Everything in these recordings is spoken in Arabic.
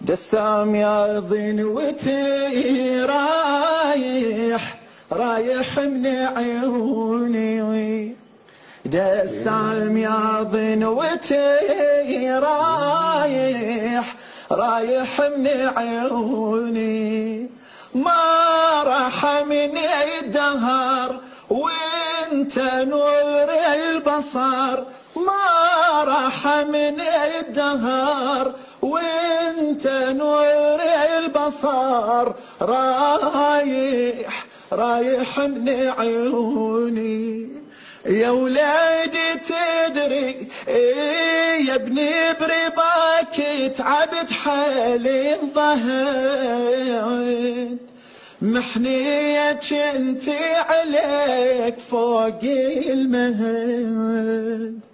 دسام يا ضنوتي رايح رايح من عيوني. دسام يا ضنوتي رايح رايح من عيوني. ما رحمني الدهر وانت نور البصر ما رحمني الدهر وانت نور البصر. رايح رايح من عيوني. يا ولادي تدري يا ابني برباك تعبت حالي الظهر. محنية كنتي عليك فوق المهد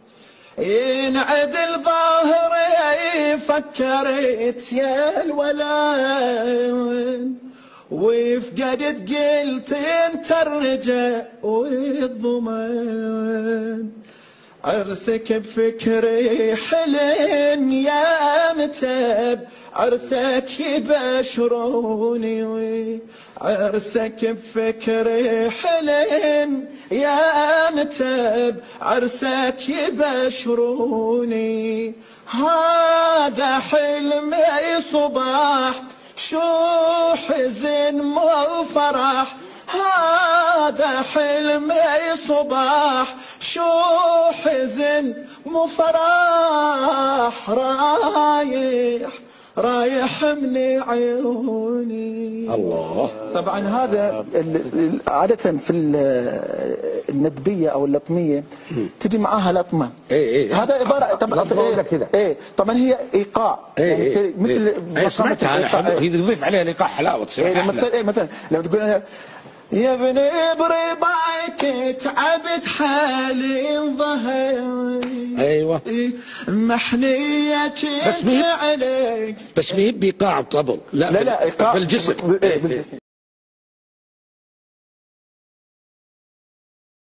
ينعدل ظهري فكرت يا الولد. وفقدت قلت انت الرجاء والضمان. عرسك بفكري حلم يا متب عرسك يبشروني. عرسك بفكري حلم يا متب عرسك يبشروني. هذا حلمي صباح شو حزن مو فرح هذا حلمي صباح شو حزن مو فرح رايح رايح من عيوني. الله. طبعا هذا عادة في ال- الندبية أو اللطمية تجي معاها لطمة. إيه إيه. هذا عبارة طبعا إيه كده؟ إيه طبعا هي إيقاع. إيه يعني إيه. في- مثل مقامة سمعتها الإيقاع. حلو هي تضيف عليها لقاح حلاوة تصير إيه إيه مثلا لما تقول أنا يا ابني برباك تعبت حالي انظهر أيوه. محنية بس مين؟ عليك. بس هي بايقاع بطبل. لا لا لا إيقاع بالجسم. بالجسم.